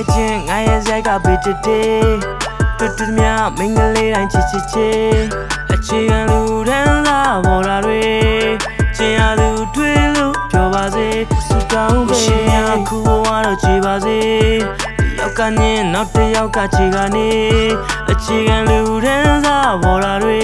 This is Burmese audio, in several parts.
ရဲ့ချင်းငါရဲ့ဇက်ကဘေးတတဲ့တူတူမြမင်္ဂလေးတိုင်းချစ်ချစ်ချစ်အခြေခံလူတန်းလာပေါ်လာတွေချင်းရသူတွေ့လို့ပြောပါစေစူတောင်းပဲရှင်များခုဘဝတော့ကြည်ပါစေယောက်ကညင်းနောက်တစ်ယောက်ကခြေကနေအခြေခံလူတန်းလာပေါ်လာတွေ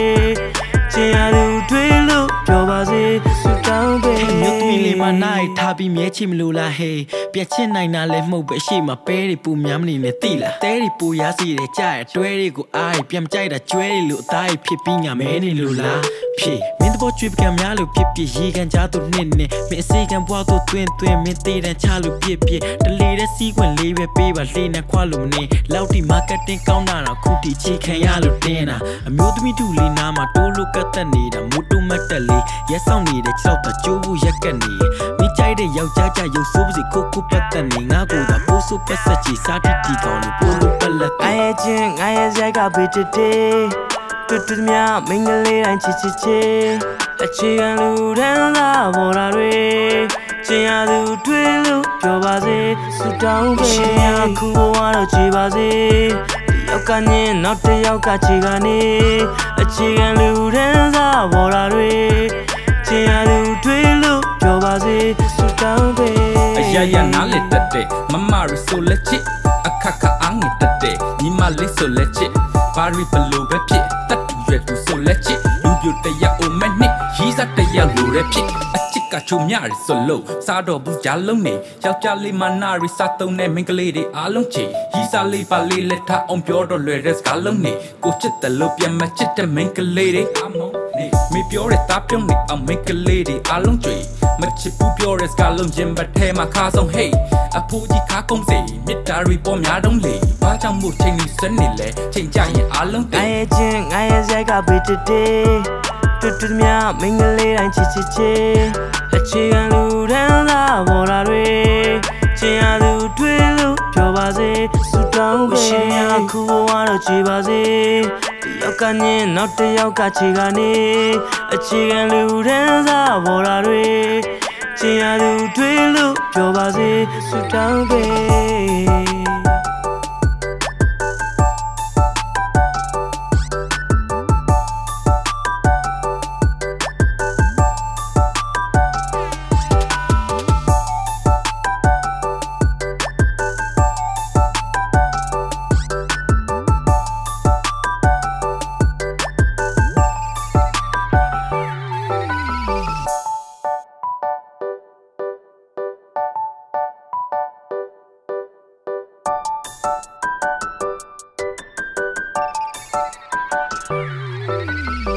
ချင်းရသူတွေ့လို့ပြောပါစေစူတောင်းပဲမြို့သမီးလေးမနိုင်ထားပြီးမြဲချင်မလို့လားဟေး ပြက်ချင်နိုင်တာလဲမှုတ်ပဲရှေ့မှာပဲတွေပူများမနေနဲ့တိလားတဲတွေပူရစီတယ်ကြရတွဲတွေကိုအားရပြန်မကြိုက်တာကျွဲတွေလို့အသားရဖြစ်ပြီးညာမဲနေလို့လားဖြစ်မင်းတဘောကျွေးပကံများလို့ဖြစ်ဖြစ်ရေကန်ကြသူနှစ်နဲ့မင်းအစီကံဘွားသူတွင်တွင်မင်းသေးတဲ့ချလို့ပြစ်ပြစ်တလေတဲ့စီးခွင့်လေးပဲပေးပါလှေနဲ့ခွာလို့မနေလောက်တီမာကတ်တင်ကောင်းတာတော့ခုတီချီခံရလို့တင်းတာအမျိုးသမီးတူလေးနားမှာတိုးလို့ကတ်တက်နေတာမိုးတူမတ်တက်လေးရက်ဆောင်နေတဲ့၆တော့ကျိုးဘူးရက်ကက်နေမိ ကြိုက်တဲ့ယောက်ျားကြရုပ်ဆိုးပါစေခုခုပတ်တက်နေငါကိုသာပိုးဆိုးပတ်ဆက်ချီစားတီတီကောင်းလို့ပိုးလို့ပလက်ငါရဲ့ချင်းငါရဲ့ဇက်ကဘေးတတဲ့တူတူမြမင်္ဂလေးတိုင်းချစ်ချစ်ချစ်အခြေခံလူတန်းလာပေါ်လာတွေကျင်ရသူတွေ့လို့ပြောပါစေစူတောင်းပဲရှင်ရခုဘဝတော့ကြည်ပါစေယောက်ကညင်းနောက်တစ်ယောက်ကခြေကနေအခြေခံလူတန်းလာပေါ်လာတွေကျင်ရသူတွေ့လို့ ပြောပါစေစူတောင်းပဲအရရနားလက်တက်တဲ့မမရဆိုလက်ချစ်အခက်ခအားငယ်တက်တဲ့ညီမလေးဆိုလက်ချစ်ဘာရီဘလို့ပဲဖြစ်တတ်ရွယ်သူဆိုလက်ချစ်လူပြတရအိုမနစ်ရီးစားတရလိုရဲဖြစ်အချစ်ကချုံမြရဆိုလို့စားတော့ဘူးကြားလုံးနေယောက်ျားလေးမနာရီစားသုံးတဲ့မိန်းကလေးတွေအားလုံးချေရီးစားလေးပါလေးလက်ထအောင်ပြောတော့လွယ်တဲ့စကားလုံးနေကိုချစ်တယ်လို့ပြန်မချစ်တဲ့မိန်းကလေးတွေအမောနေမေပြောတဲ့တားပြုံးနေအောင်မိန်းကလေးတွေအားလုံးကြွေ မချစ်ဘူးပြောတဲ့စကားလုံးရင်ဘတ်ထဲမှာခါဆုံး hey အဖိုးကြီးခါကုန်းစေမြစ်တာရီပေါ်များတော့လေဘာကြောင့်မို့ချိန်နေစနေလဲချိန်ကြရင်အားလုံးတည်းငါရဲ့ချင်းငါရဲ့ဇက်ကဘေးတတဲ့တူတူမြမင်္ဂလေးတိုင်းချစ်ချစ်ချစ်အခြေခံလူတန်းလာပေါ်လာတွေချင်းရသူတွေ့လို့ပြောပါစေစူတောင်းပဲရှင်ရခုဘဝတော့ကြည်ပါစေ တယောက်ကညင်းနောက်တစ်ယောက်ကခြေကနေအခြေခံလူတန်းလာပေါ်လာတွေချင်းရသူတွေ့လို့ပြောပါစေစူတောင်းပဲ Música